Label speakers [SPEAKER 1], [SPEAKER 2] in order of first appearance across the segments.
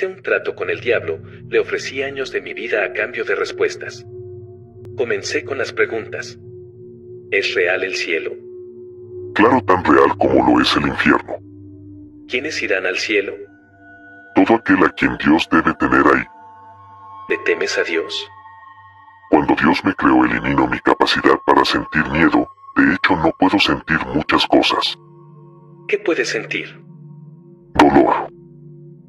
[SPEAKER 1] Hice un trato con el diablo, le ofrecí años de mi vida a cambio de respuestas. Comencé con las preguntas. ¿Es real el cielo?
[SPEAKER 2] Claro, tan real como lo es el infierno.
[SPEAKER 1] ¿Quiénes irán al cielo?
[SPEAKER 2] Todo aquel a quien Dios debe tener ahí.
[SPEAKER 1] ¿Le temes a Dios?
[SPEAKER 2] Cuando Dios me creó eliminó mi capacidad para sentir miedo, de hecho no puedo sentir muchas cosas.
[SPEAKER 1] ¿Qué puedes sentir?
[SPEAKER 2] Dolor.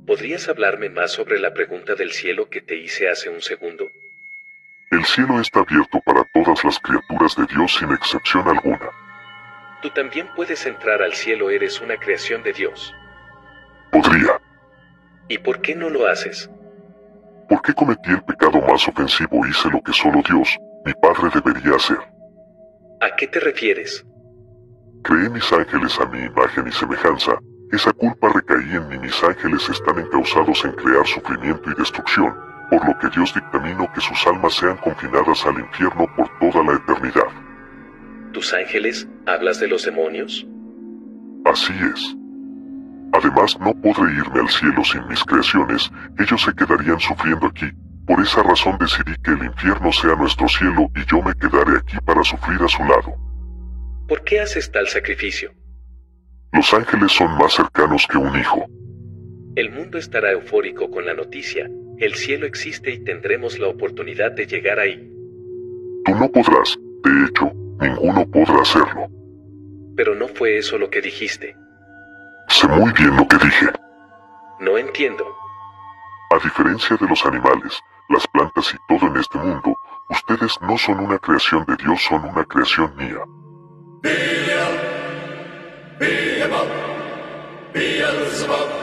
[SPEAKER 1] ¿Podrías hablarme más sobre la pregunta del cielo que te hice hace un segundo?
[SPEAKER 2] El cielo está abierto para todas las criaturas de Dios sin excepción alguna.
[SPEAKER 1] Tú también puedes entrar al cielo, eres una creación de Dios.
[SPEAKER 2] Podría.
[SPEAKER 1] ¿Y por qué no lo haces?
[SPEAKER 2] ¿Por qué cometí el pecado más ofensivo? Hice lo que solo Dios, mi Padre, debería hacer.
[SPEAKER 1] ¿A qué te refieres?
[SPEAKER 2] Creé mis ángeles a mi imagen y semejanza. Esa culpa recaí en mí. Mis ángeles están encausados en crear sufrimiento y destrucción, por lo que Dios dictaminó que sus almas sean confinadas al infierno por toda la eternidad.
[SPEAKER 1] ¿Tus ángeles? ¿Hablas de los demonios?
[SPEAKER 2] Así es. Además, no podré irme al cielo sin mis creaciones, ellos se quedarían sufriendo aquí. Por esa razón decidí que el infierno sea nuestro cielo y yo me quedaré aquí para sufrir a su lado.
[SPEAKER 1] ¿Por qué haces tal sacrificio?
[SPEAKER 2] Los ángeles son más cercanos que un hijo.
[SPEAKER 1] El mundo estará eufórico con la noticia. El cielo existe y tendremos la oportunidad de llegar ahí.
[SPEAKER 2] Tú no podrás, de hecho, ninguno podrá hacerlo.
[SPEAKER 1] Pero no fue eso lo que dijiste.
[SPEAKER 2] Sé muy bien lo que dije.
[SPEAKER 1] No entiendo.
[SPEAKER 2] A diferencia de los animales, las plantas y todo en este mundo, ustedes no son una creación de Dios, son una creación mía.
[SPEAKER 3] Beelzebub, Beelzebub,